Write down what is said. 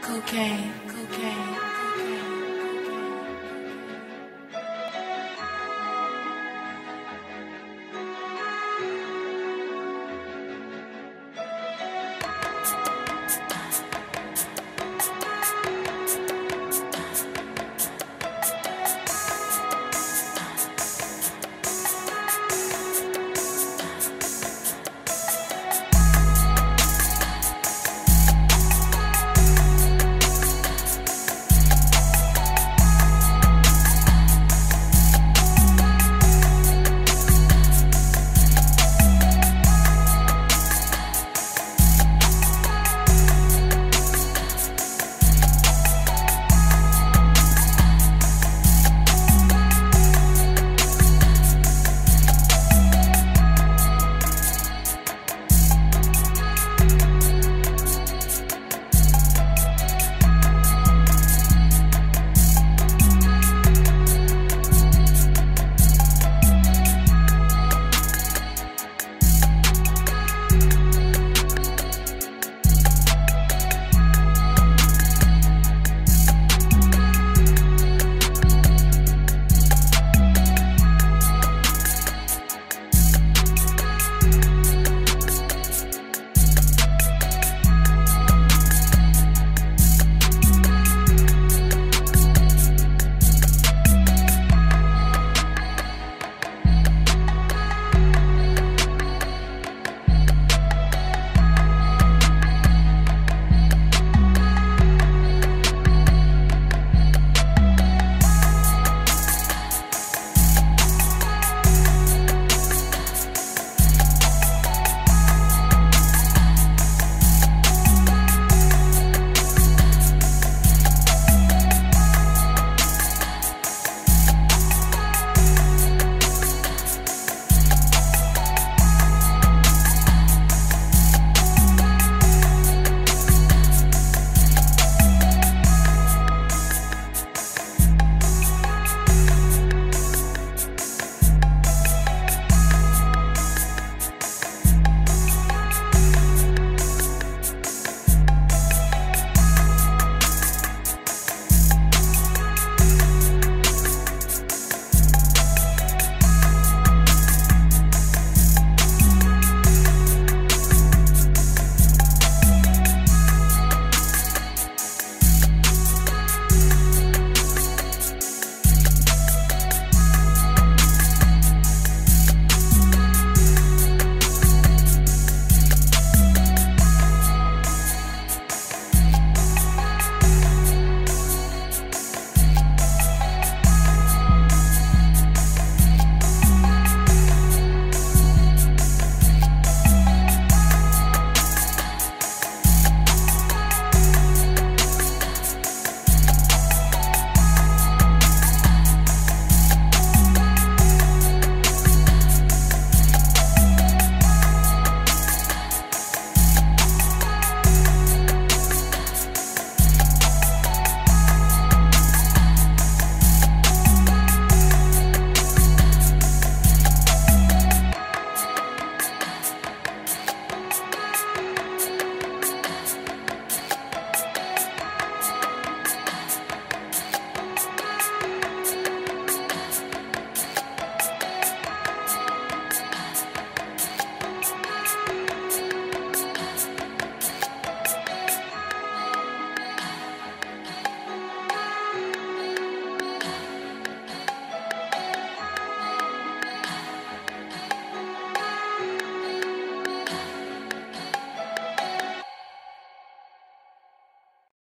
cocaine, cocaine.